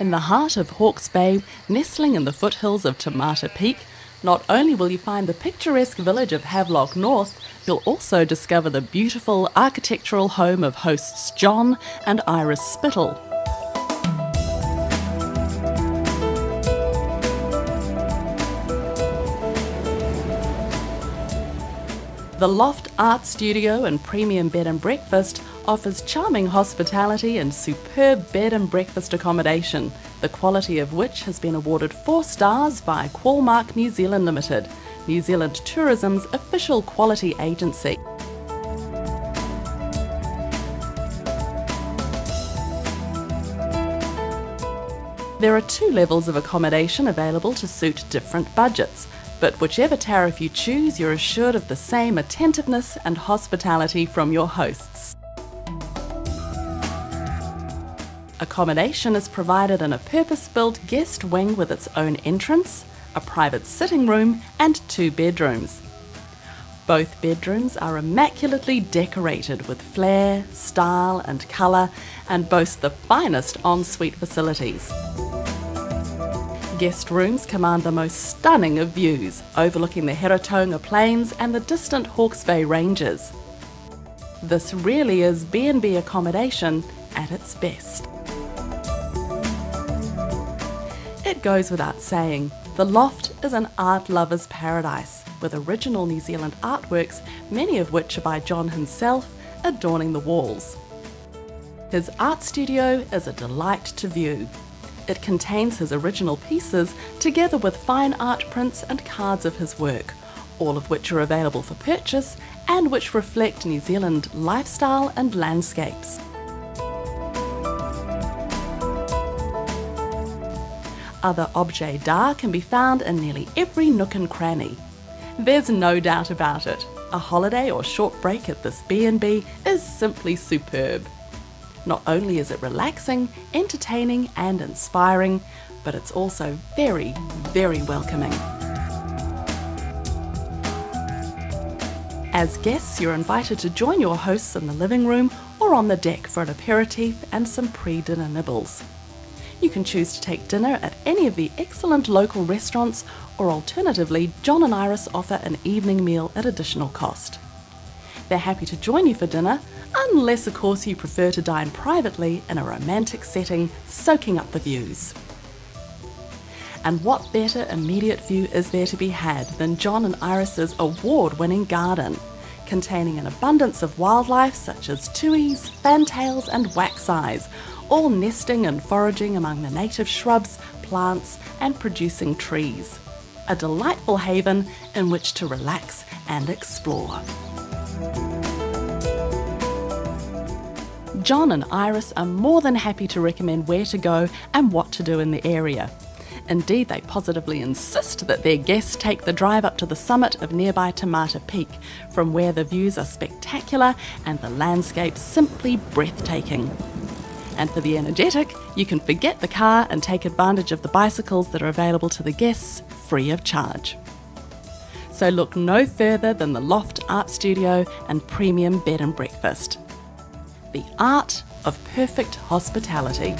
In the heart of Hawke's Bay, nestling in the foothills of Te Mata Peak, not only will you find the picturesque village of Havelock North, you'll also discover the beautiful architectural home of hosts John and Iris Spittle. The Loft Art Studio and Premium Bed and Breakfast offers charming hospitality and superb bed and breakfast accommodation, the quality of which has been awarded four stars by Qualmark New Zealand Limited, New Zealand Tourism's official quality agency. There are two levels of accommodation available to suit different budgets, but whichever tariff you choose, you're assured of the same attentiveness and hospitality from your hosts. Accommodation is provided in a purpose built guest wing with its own entrance, a private sitting room, and two bedrooms. Both bedrooms are immaculately decorated with flair, style, and colour and boast the finest ensuite facilities. Guest rooms command the most stunning of views, overlooking the Heretaunga Plains and the distant Hawke's Bay Ranges. This really is B&B accommodation at its best. It goes without saying, the Loft is an art lover's paradise, with original New Zealand artworks, many of which are by John himself, adorning the walls. His art studio is a delight to view, it contains his original pieces together with fine art prints and cards of his work, all of which are available for purchase and which reflect New Zealand lifestyle and landscapes. Other objets d'art can be found in nearly every nook and cranny. There's no doubt about it. A holiday or short break at this B&B is simply superb. Not only is it relaxing, entertaining, and inspiring, but it's also very, very welcoming. As guests, you're invited to join your hosts in the living room or on the deck for an aperitif and some pre dinner nibbles. You can choose to take dinner at any of the excellent local restaurants, or alternatively, John and Iris offer an evening meal at additional cost. They're happy to join you for dinner, unless, of course, you prefer to dine privately in a romantic setting, soaking up the views. And what better immediate view is there to be had than John and Iris's award winning garden, containing an abundance of wildlife such as tuis, fantails, and wax-eyes, all nesting and foraging among the native shrubs, plants, and producing trees. A delightful haven in which to relax and explore. John and Iris are more than happy to recommend where to go and what to do in the area. Indeed, they positively insist that their guests take the drive up to the summit of nearby Te Mata Peak, from where the views are spectacular and the landscape simply breathtaking. And for the energetic, you can forget the car and take advantage of the bicycles that are available to the guests free of charge. So look no further than the Loft Art Studio and Premium Bed and Breakfast the art of perfect hospitality.